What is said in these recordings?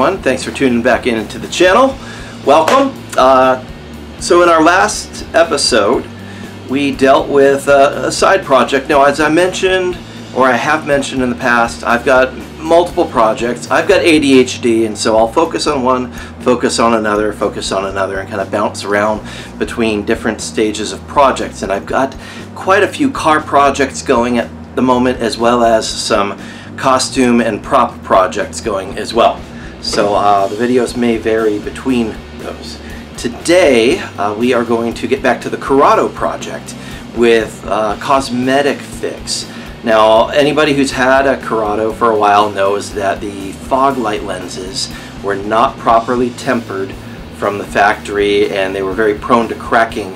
Everyone, thanks for tuning back in to the channel. Welcome. Uh, so in our last episode, we dealt with a, a side project. Now as I mentioned, or I have mentioned in the past, I've got multiple projects. I've got ADHD and so I'll focus on one, focus on another, focus on another and kind of bounce around between different stages of projects. And I've got quite a few car projects going at the moment as well as some costume and prop projects going as well. So uh, the videos may vary between those. Today uh, we are going to get back to the Corrado project with uh, cosmetic fix. Now anybody who's had a Corrado for a while knows that the fog light lenses were not properly tempered from the factory and they were very prone to cracking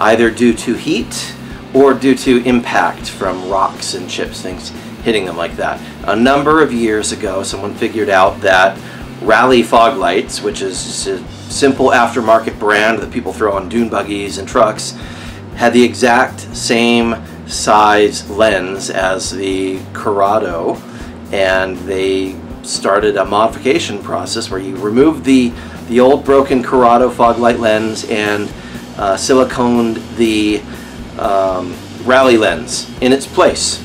either due to heat or due to impact from rocks and chips, things hitting them like that. A number of years ago someone figured out that Rally fog lights, which is a simple aftermarket brand that people throw on dune buggies and trucks, had the exact same size lens as the Corrado and they started a modification process where you remove the the old broken Corrado fog light lens and uh, siliconed the um, Rally lens in its place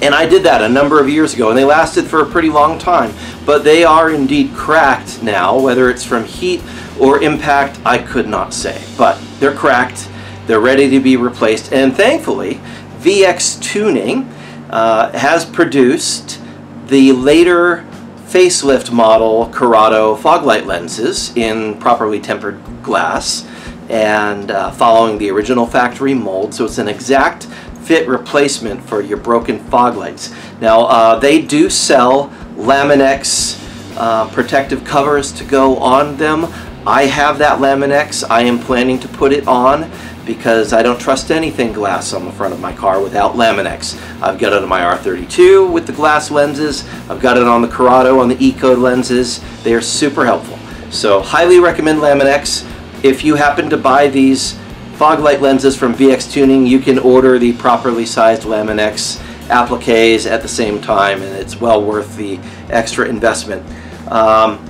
and I did that a number of years ago, and they lasted for a pretty long time. But they are indeed cracked now, whether it's from heat or impact, I could not say. But they're cracked, they're ready to be replaced, and thankfully, VX Tuning uh, has produced the later facelift model Corrado fog light lenses in properly tempered glass and uh, following the original factory mold. So it's an exact fit replacement for your broken fog lights. Now uh, they do sell LaminX uh, protective covers to go on them. I have that LaminX. I am planning to put it on because I don't trust anything glass on the front of my car without LaminX. I've got it on my R32 with the glass lenses. I've got it on the Corrado on the E-Code lenses. They are super helpful. So highly recommend LaminX. If you happen to buy these fog light lenses from VX Tuning, you can order the properly sized LaminX appliques at the same time and it's well worth the extra investment. Um,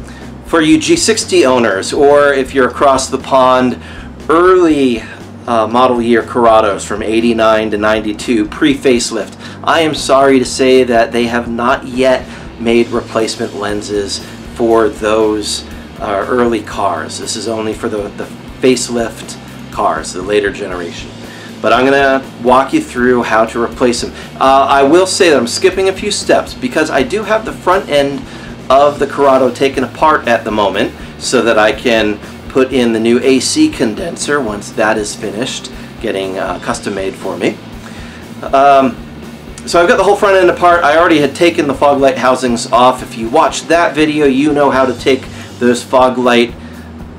for you G60 owners or if you're across the pond, early uh, model year Corrados from 89 to 92 pre-facelift, I am sorry to say that they have not yet made replacement lenses for those uh, early cars. This is only for the, the facelift cars, the later generation. But I'm going to walk you through how to replace them. Uh, I will say that I'm skipping a few steps because I do have the front end of the Corrado taken apart at the moment so that I can put in the new AC condenser once that is finished getting uh, custom made for me. Um, so I've got the whole front end apart. I already had taken the fog light housings off. If you watched that video, you know how to take those fog light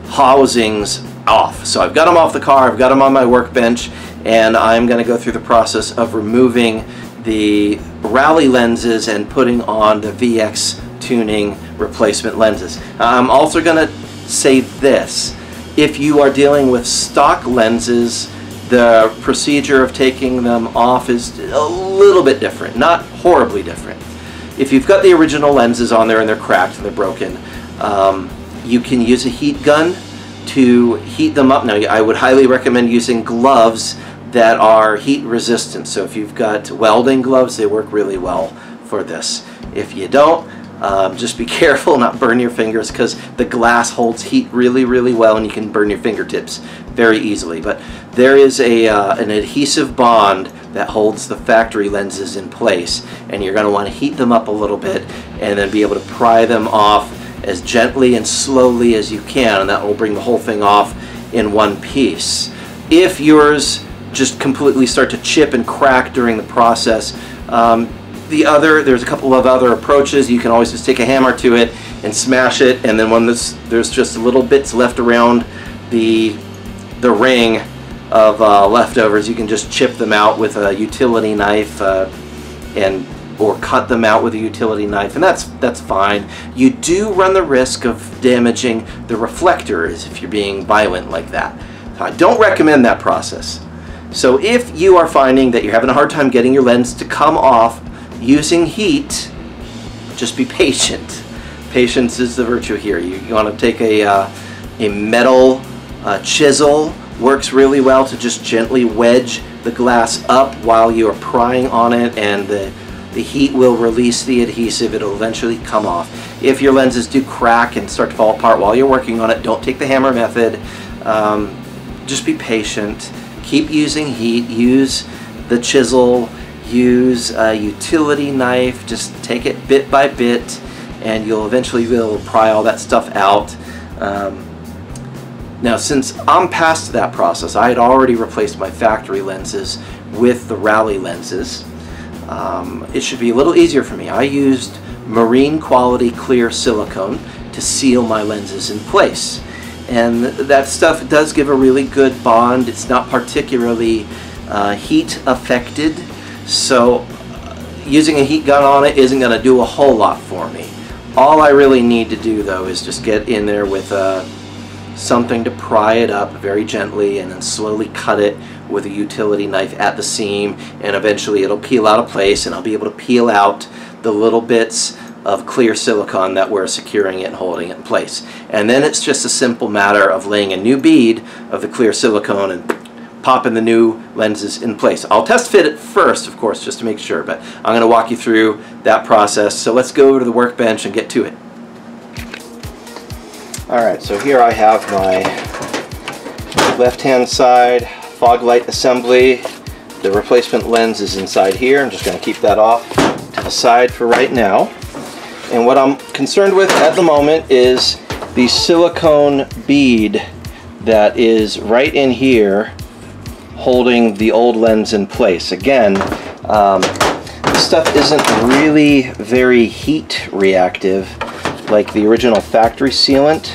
housings off. So I've got them off the car, I've got them on my workbench, and I'm going to go through the process of removing the Rally lenses and putting on the VX tuning replacement lenses. I'm also going to say this. If you are dealing with stock lenses, the procedure of taking them off is a little bit different, not horribly different. If you've got the original lenses on there and they're cracked and they're broken, um, you can use a heat gun to heat them up. Now, I would highly recommend using gloves that are heat resistant. So if you've got welding gloves, they work really well for this. If you don't, um, just be careful not burn your fingers because the glass holds heat really, really well and you can burn your fingertips very easily. But there is a, uh, an adhesive bond that holds the factory lenses in place and you're going to want to heat them up a little bit and then be able to pry them off as gently and slowly as you can and that will bring the whole thing off in one piece. If yours just completely start to chip and crack during the process, um, the other, there's a couple of other approaches. You can always just take a hammer to it and smash it and then when this, there's just little bits left around the, the ring of uh, leftovers, you can just chip them out with a utility knife uh, and or cut them out with a utility knife, and that's that's fine. You do run the risk of damaging the reflectors if you're being violent like that. I don't recommend that process. So if you are finding that you're having a hard time getting your lens to come off using heat, just be patient. patience is the virtue here. You, you want to take a, uh, a metal uh, chisel, works really well to just gently wedge the glass up while you are prying on it and the, the heat will release the adhesive. It'll eventually come off. If your lenses do crack and start to fall apart while you're working on it, don't take the hammer method. Um, just be patient. Keep using heat. Use the chisel. Use a utility knife. Just take it bit by bit and you'll eventually be able to pry all that stuff out. Um, now since I'm past that process, I had already replaced my factory lenses with the Rally lenses. Um, it should be a little easier for me. I used marine quality clear silicone to seal my lenses in place. And that stuff does give a really good bond. It's not particularly uh, heat affected, so uh, using a heat gun on it isn't going to do a whole lot for me. All I really need to do though is just get in there with uh, something to pry it up very gently and then slowly cut it with a utility knife at the seam and eventually it'll peel out of place and I'll be able to peel out the little bits of clear silicone that we're securing it and holding it in place. And then it's just a simple matter of laying a new bead of the clear silicone and popping the new lenses in place. I'll test fit it first, of course, just to make sure, but I'm going to walk you through that process. So let's go to the workbench and get to it. Alright, so here I have my left-hand side fog light assembly. The replacement lens is inside here. I'm just going to keep that off to the side for right now. And what I'm concerned with at the moment is the silicone bead that is right in here holding the old lens in place. Again, um, this stuff isn't really very heat reactive like the original factory sealant,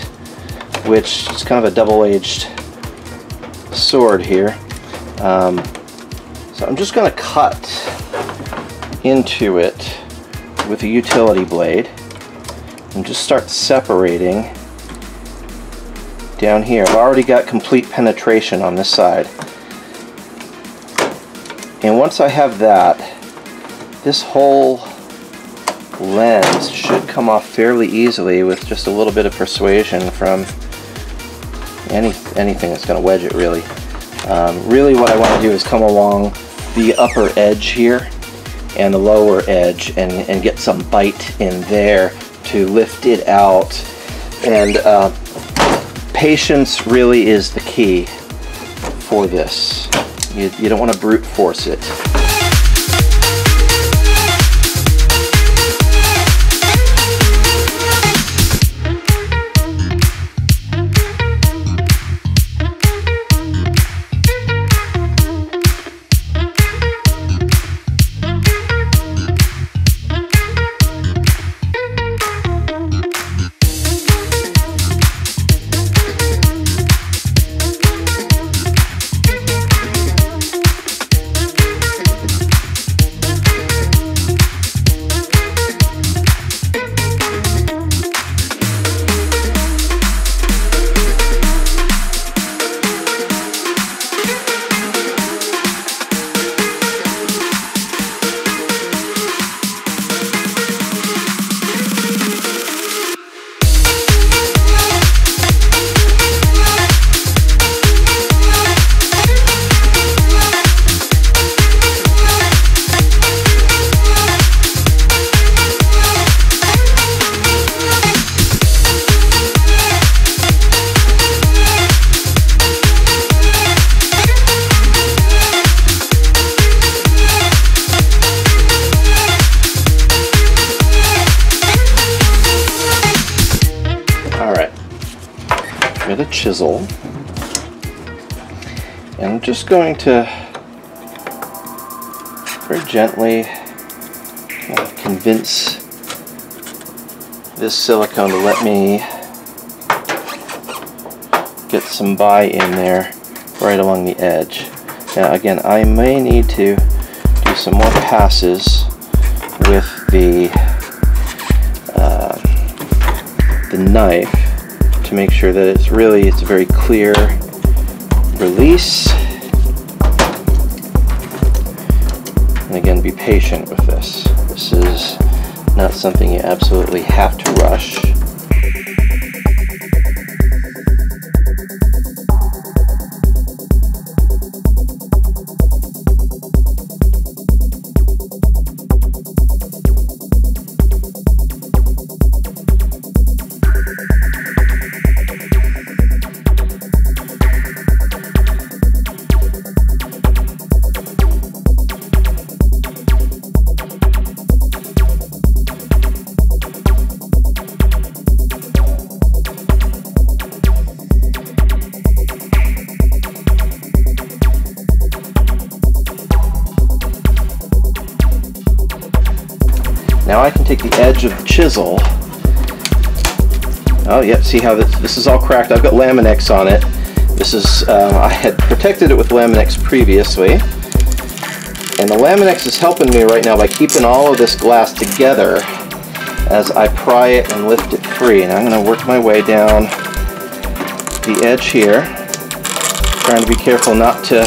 which is kind of a double-edged sword here. Um, so I'm just going to cut into it with a utility blade and just start separating down here. I've already got complete penetration on this side. And once I have that, this whole lens should come off fairly easily with just a little bit of persuasion from any anything that's going to wedge it really. Um, really what I want to do is come along the upper edge here and the lower edge and, and get some bite in there to lift it out. And uh, patience really is the key for this. You, you don't want to brute force it. Chisel. And I'm just going to very gently convince this silicone to let me get some bye in there right along the edge. Now again, I may need to do some more passes with the uh, the knife make sure that it's really, it's a very clear release. And again, be patient with this. This is not something you absolutely have to rush. Chisel. Oh, yep, see how this, this is all cracked. I've got LaminX on it. This is, um, I had protected it with LaminX previously. And the LaminX is helping me right now by keeping all of this glass together as I pry it and lift it free. And I'm going to work my way down the edge here, trying to be careful not to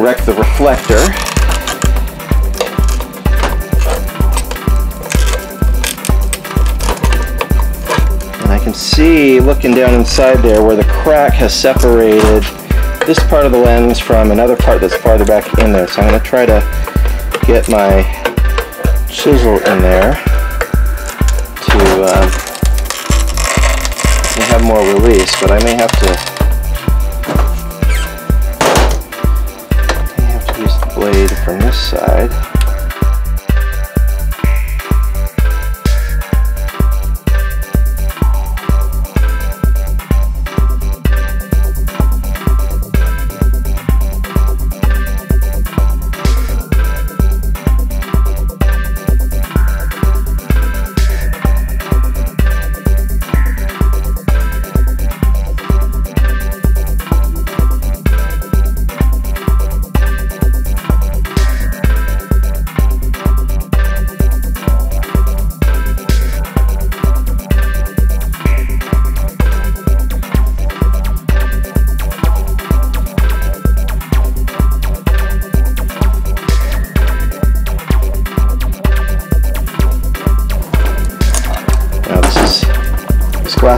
wreck the reflector. Can see looking down inside there where the crack has separated this part of the lens from another part that's farther back in there. So I'm going to try to get my chisel in there to um, have more release, but I may have to may have to use the blade from this side.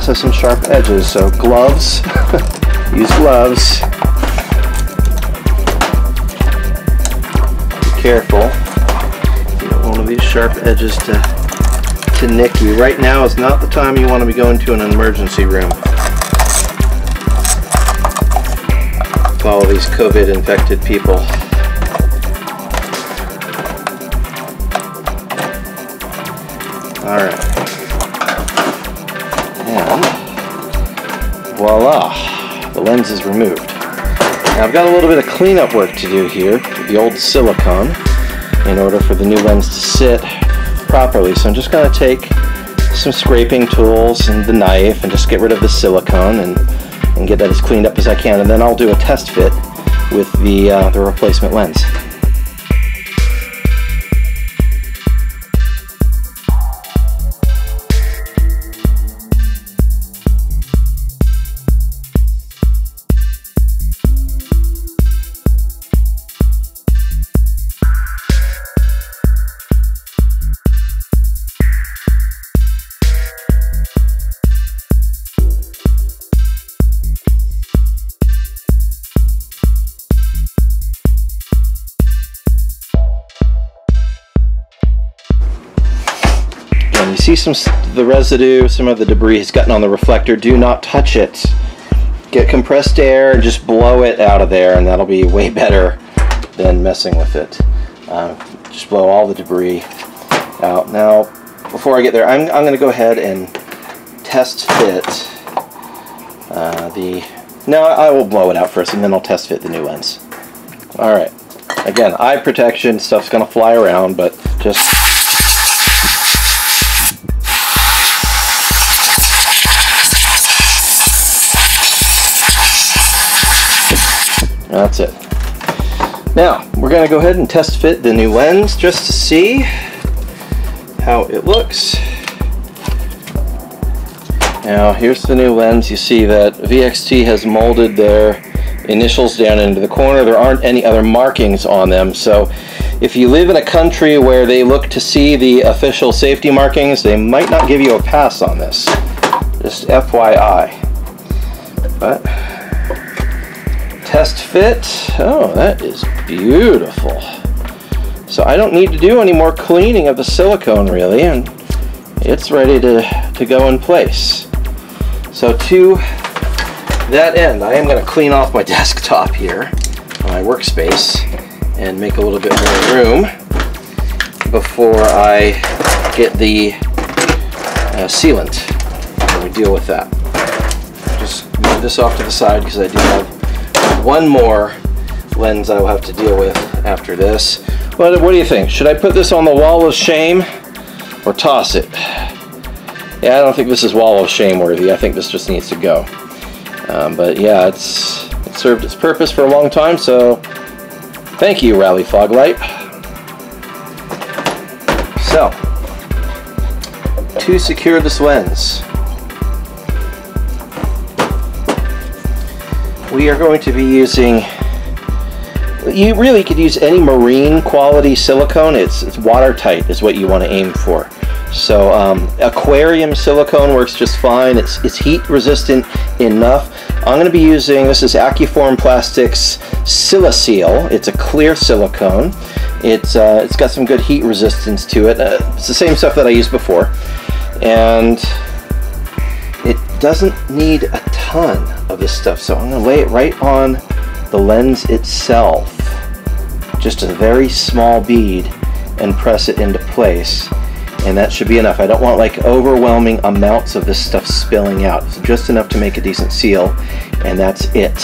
Has some sharp edges, so gloves, use gloves. Be careful. You don't want these sharp edges to, to nick you. Right now is not the time you want to be going to an emergency room. With all these COVID infected people. Voila, the lens is removed. Now I've got a little bit of cleanup work to do here the old silicone in order for the new lens to sit properly. So I'm just going to take some scraping tools and the knife and just get rid of the silicone and, and get that as cleaned up as I can. And then I'll do a test fit with the, uh, the replacement lens. See some the residue, some of the debris has gotten on the reflector. Do not touch it. Get compressed air and just blow it out of there and that'll be way better than messing with it. Uh, just blow all the debris out. Now, before I get there, I'm, I'm going to go ahead and test fit uh, the... No, I will blow it out first and then I'll test fit the new lens. Alright. Again, eye protection, stuff's going to fly around, but just That's it. Now, we're going to go ahead and test fit the new lens just to see how it looks. Now, here's the new lens. You see that VXT has molded their initials down into the corner. There aren't any other markings on them, so if you live in a country where they look to see the official safety markings, they might not give you a pass on this. Just FYI. But test fit. Oh, that is beautiful. So I don't need to do any more cleaning of the silicone really, and it's ready to, to go in place. So to that end, I am going to clean off my desktop here, my workspace, and make a little bit more room before I get the uh, sealant and we deal with that. Just move this off to the side because I do have one more lens I will have to deal with after this. What, what do you think? Should I put this on the wall of shame or toss it? Yeah, I don't think this is wall of shame worthy. I think this just needs to go. Um, but yeah, it's it served its purpose for a long time, so thank you, Rally Foglight. So, to secure this lens, we are going to be using you really could use any marine quality silicone it's, it's watertight is what you want to aim for so um, aquarium silicone works just fine. It's, it's heat resistant enough. I'm going to be using, this is Accuform Plastics Siliseal. It's a clear silicone. It's, uh, it's got some good heat resistance to it. Uh, it's the same stuff that I used before. And it doesn't need a ton of this stuff. So I'm going to lay it right on the lens itself. Just a very small bead and press it into place and that should be enough. I don't want like overwhelming amounts of this stuff spilling out. So just enough to make a decent seal, and that's it.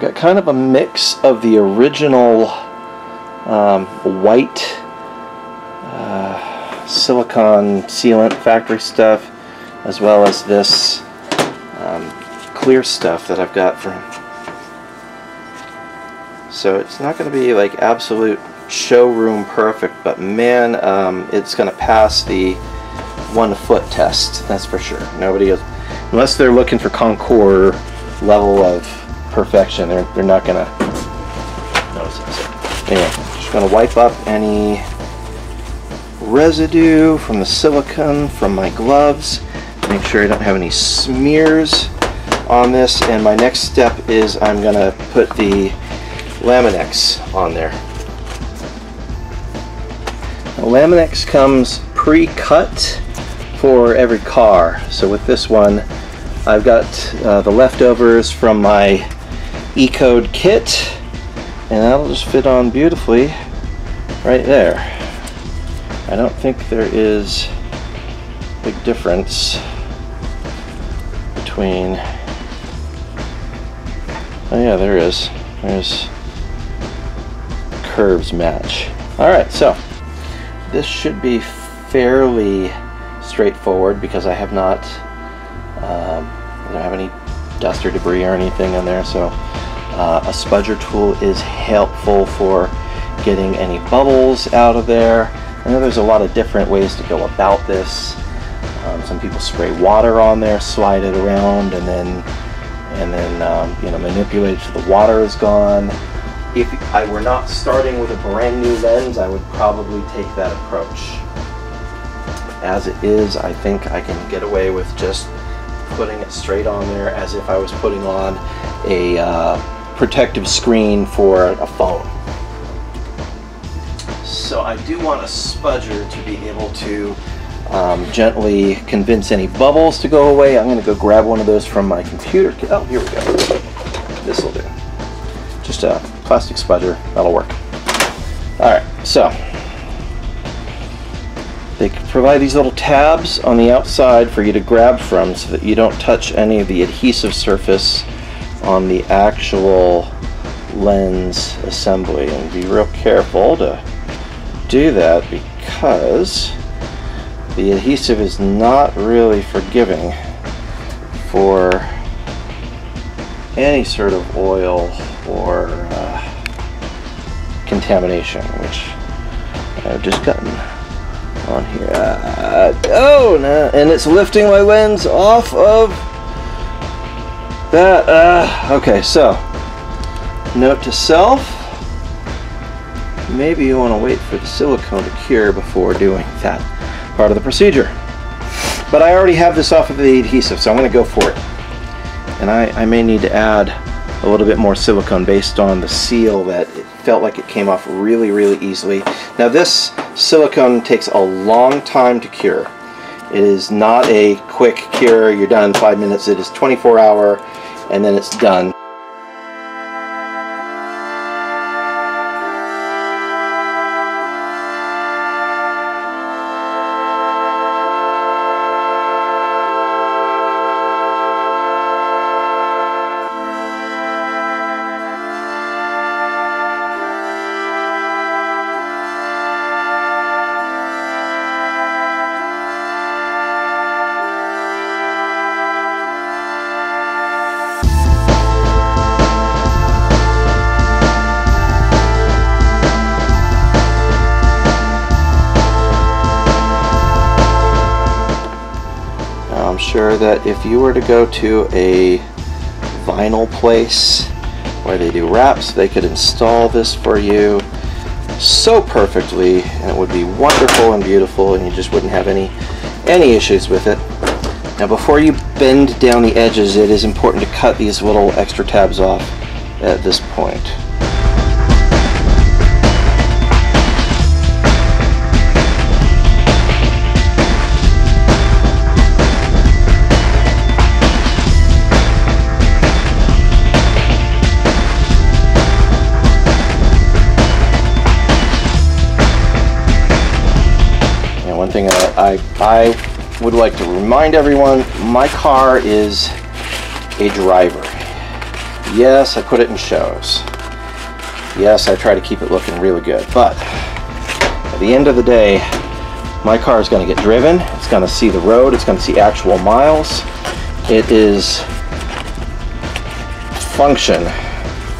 I've got kind of a mix of the original um, white uh, silicone sealant factory stuff as well as this um, clear stuff that I've got from so it's not going to be like absolute showroom perfect but man um, it's going to pass the one foot test that's for sure. Nobody else unless they're looking for Concours level of perfection. They're, they're not going to notice it. So anyway, just going to wipe up any residue from the silicone from my gloves. Make sure I don't have any smears on this. And my next step is I'm going to put the LaminX on there. Now, LaminX comes pre-cut for every car. So with this one, I've got uh, the leftovers from my E-code kit, and that'll just fit on beautifully right there. I don't think there is a big difference between oh yeah there is there's curves match alright so this should be fairly straightforward because I have not um, I don't have any dust or debris or anything in there. So uh, a spudger tool is helpful for getting any bubbles out of there. I know there's a lot of different ways to go about this. Um, some people spray water on there slide it around and then and then um, you know manipulate it the water is gone. If I were not starting with a brand new lens, I would probably take that approach. As it is, I think I can get away with just putting it straight on there as if I was putting on a uh, protective screen for a phone. So I do want a spudger to be able to um, gently convince any bubbles to go away. I'm going to go grab one of those from my computer. Oh, here we go. This will do. Just a plastic spudger, that'll work. Alright, so they provide these little tabs on the outside for you to grab from so that you don't touch any of the adhesive surface on the actual lens assembly. And be real careful to do that because the adhesive is not really forgiving for any sort of oil or uh, contamination, which I've just gotten on here. Uh, oh, no, and it's lifting my lens off of that. Uh, okay, so note to self. Maybe you want to wait for the silicone to cure before doing that part of the procedure. But I already have this off of the adhesive, so I'm going to go for it. And I, I may need to add a little bit more silicone based on the seal that it felt like it came off really, really easily. Now this silicone takes a long time to cure. It is not a quick cure, you're done in five minutes. It is 24 hour and then it's done. That if you were to go to a vinyl place where they do wraps, they could install this for you so perfectly and it would be wonderful and beautiful and you just wouldn't have any any issues with it. Now before you bend down the edges it is important to cut these little extra tabs off at this point. I, I, would like to remind everyone, my car is a driver. Yes, I put it in shows. Yes, I try to keep it looking really good, but at the end of the day, my car is going to get driven, it's going to see the road, it's going to see actual miles. It is function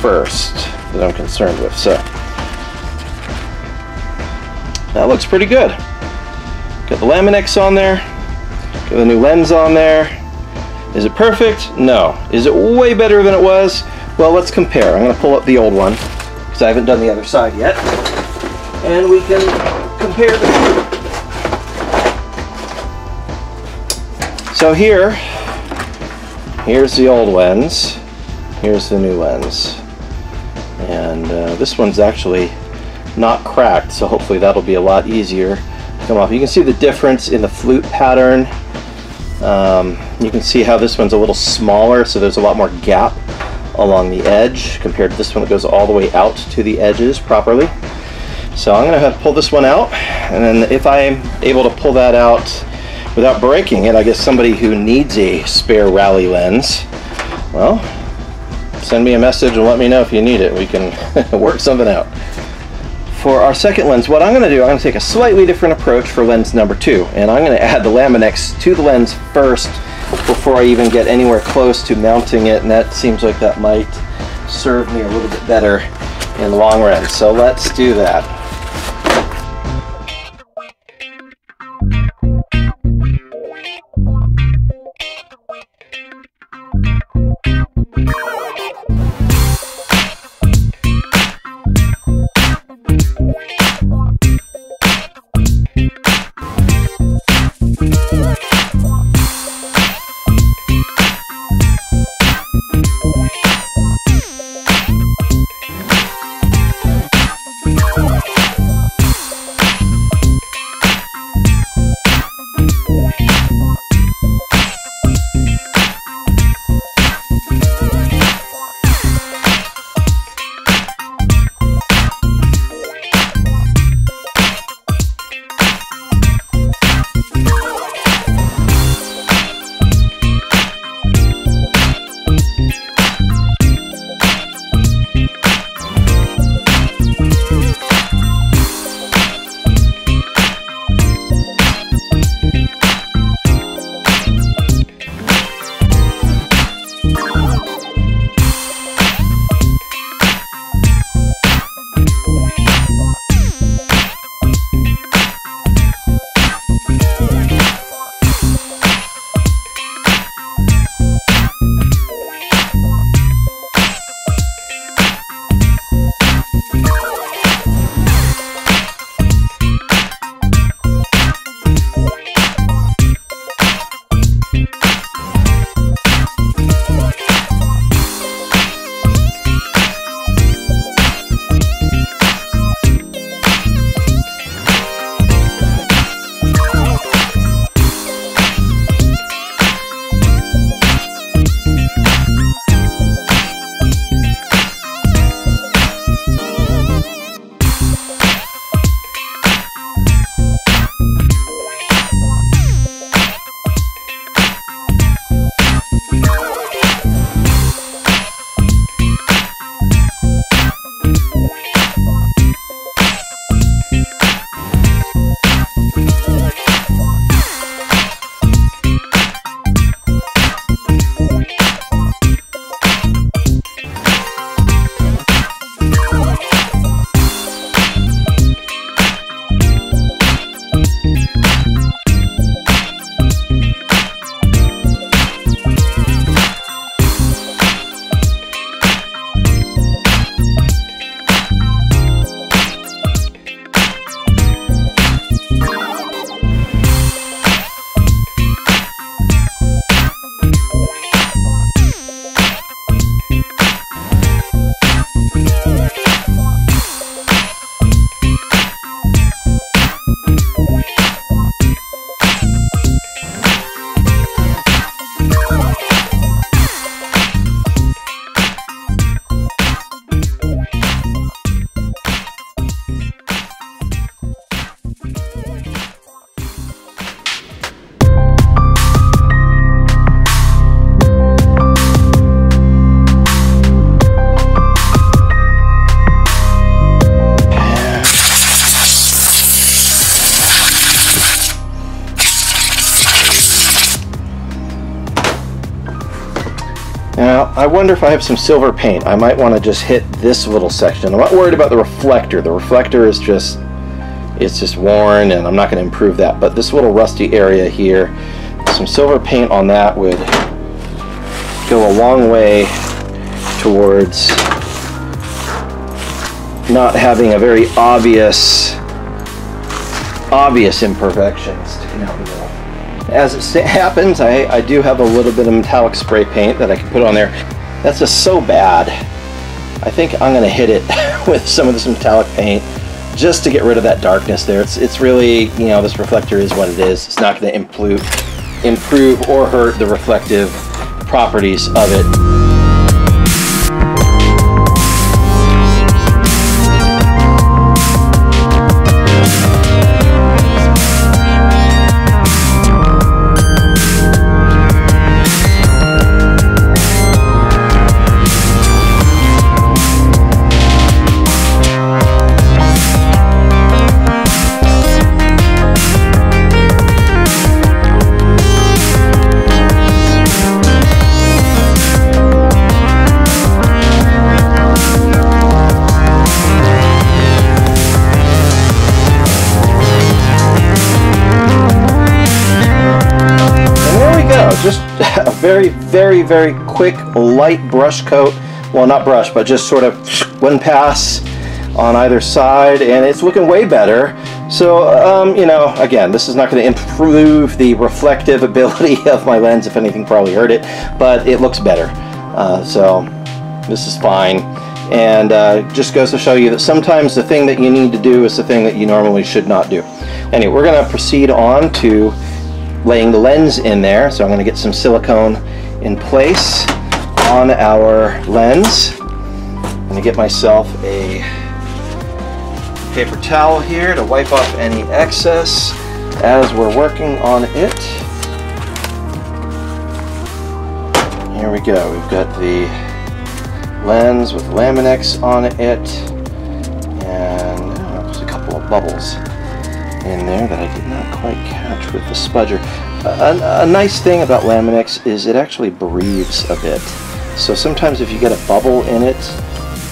first that I'm concerned with. So that looks pretty good. Got the LaminX on there. Got the new lens on there. Is it perfect? No. Is it way better than it was? Well, let's compare. I'm going to pull up the old one because I haven't done the other side yet. And we can compare the two. So here, here's the old lens. Here's the new lens. And uh, this one's actually not cracked, so hopefully that'll be a lot easier come off. You can see the difference in the flute pattern. Um, you can see how this one's a little smaller, so there's a lot more gap along the edge compared to this one that goes all the way out to the edges properly. So I'm going to pull this one out, and then if I'm able to pull that out without breaking it, I guess somebody who needs a spare rally lens, well, send me a message and let me know if you need it. We can work something out. For our second lens, what I'm going to do, I'm going to take a slightly different approach for lens number two, and I'm going to add the LaminX to the lens first before I even get anywhere close to mounting it, and that seems like that might serve me a little bit better in the long run. So let's do that. Wonder if I have some silver paint. I might want to just hit this little section. I'm not worried about the reflector. The reflector is just, it's just worn and I'm not going to improve that. But this little rusty area here, some silver paint on that would go a long way towards not having a very obvious, obvious imperfections sticking out the. As it happens, I, I do have a little bit of metallic spray paint that I can put on there. That's just so bad I think I'm to hit it with some of this metallic paint just to get rid of that darkness there. It's, it's really, you know, this reflector is what it is. It's not to improve, improve or hurt the reflective properties of it. Very, very, very quick light brush coat. Well, not brush, but just sort of one pass on either side, and it's looking way better. So, um, you know, again, this is not going to improve the reflective ability of my lens. If anything, probably hurt it, but it looks better. Uh, so, this is fine. And uh, just goes to show you that sometimes the thing that you need to do is the thing that you normally should not do. Anyway, we're going to proceed on to laying the lens in there. So I'm going to get some silicone in place on our lens. I'm going to get myself a paper towel here to wipe off any excess as we're working on it. Here we go. We've got the lens with LaminX on it and oh, a couple of bubbles in there that I did not quite catch with the spudger. A, a, nice thing about LaminX is it actually breathes a bit. So sometimes if you get a bubble in it,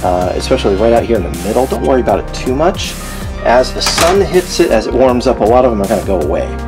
uh, especially right out here in the middle, don't worry about it too much. As the sun hits it, as it warms up, a lot of them are going to go away.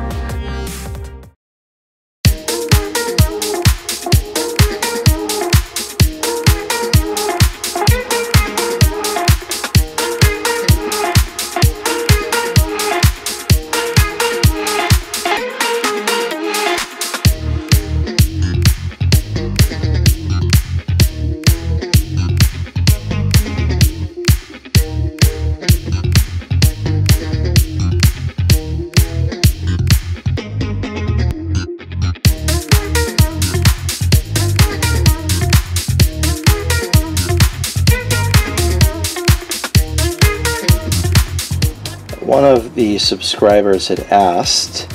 Subscribers had asked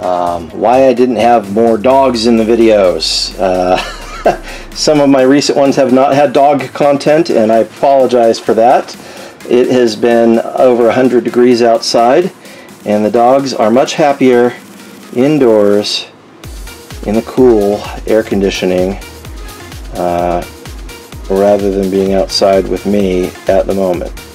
um, why I didn't have more dogs in the videos. Uh, some of my recent ones have not had dog content, and I apologize for that. It has been over 100 degrees outside, and the dogs are much happier indoors in the cool air conditioning uh, rather than being outside with me at the moment.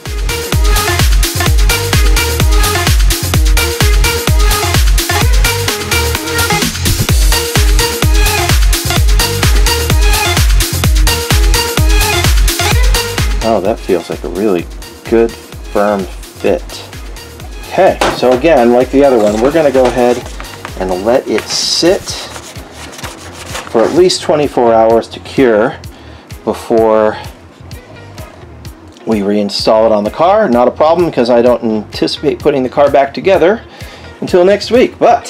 Oh, that feels like a really good, firm fit. Okay, so again, like the other one, we're going to go ahead and let it sit for at least 24 hours to cure before we reinstall it on the car. Not a problem because I don't anticipate putting the car back together until next week, but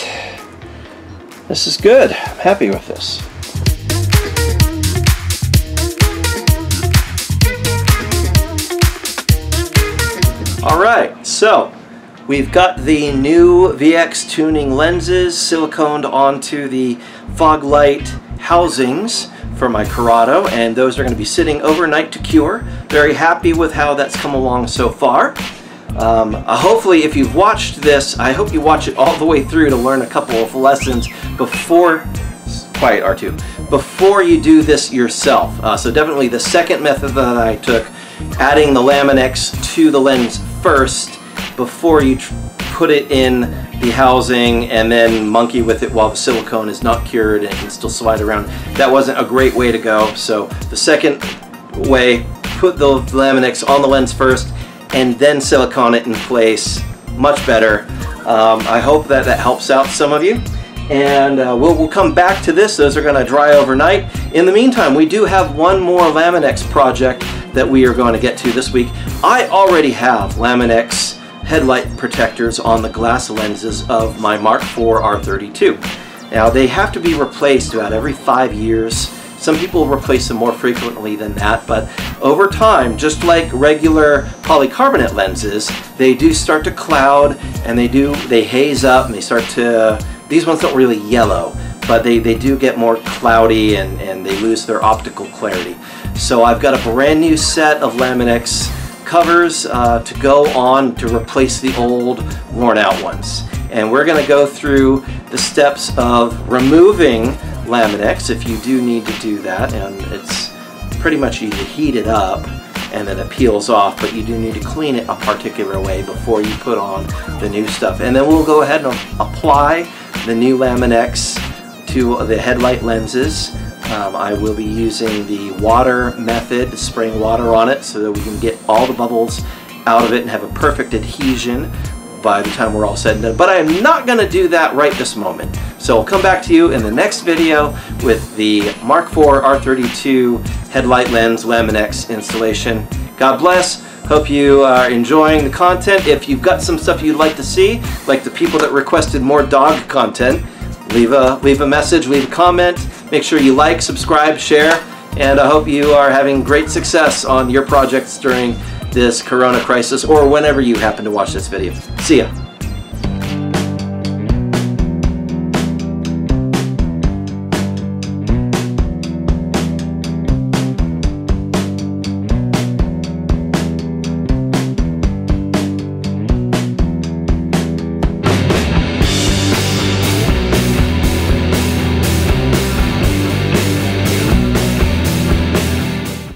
this is good. I'm happy with this. All right, so we've got the new VX tuning lenses siliconed onto the fog light housings for my Corrado, and those are going to be sitting overnight to cure. Very happy with how that's come along so far. Um, uh, hopefully, if you've watched this, I hope you watch it all the way through to learn a couple of lessons before, quiet R2, before you do this yourself. Uh, so definitely the second method that I took, adding the LaminX to the lens first before you put it in the housing and then monkey with it while the silicone is not cured and can still slide around. That wasn't a great way to go. So the second way, put the LaminX on the lens first and then silicone it in place. Much better. Um, I hope that that helps out some of you. And uh, we'll, we'll come back to this. Those are going to dry overnight. In the meantime, we do have one more LaminX project that we are going to get to this week. I already have LaminX headlight protectors on the glass lenses of my Mark IV R32. Now they have to be replaced about every five years. Some people replace them more frequently than that, but over time, just like regular polycarbonate lenses, they do start to cloud and they do, they haze up and they start to, these ones don't really yellow, but they, they do get more cloudy and, and they lose their optical clarity. So I've got a brand new set of LaminX covers uh, to go on to replace the old worn out ones. And we're going to go through the steps of removing LaminX if you do need to do that. And it's pretty much you heat it up and then it peels off, but you do need to clean it a particular way before you put on the new stuff. And then we'll go ahead and apply the new LaminX to the headlight lenses. Um, I will be using the water method, spraying water on it so that we can get all the bubbles out of it and have a perfect adhesion by the time we're all said and done. But I am not going to do that right this moment. So I'll come back to you in the next video with the Mark IV R32 headlight lens LaminX installation. God bless. Hope you are enjoying the content. If you've got some stuff you'd like to see, like the people that requested more dog content, leave a, leave a message, leave a comment. Make sure you like, subscribe, share, and I hope you are having great success on your projects during this corona crisis or whenever you happen to watch this video. See ya.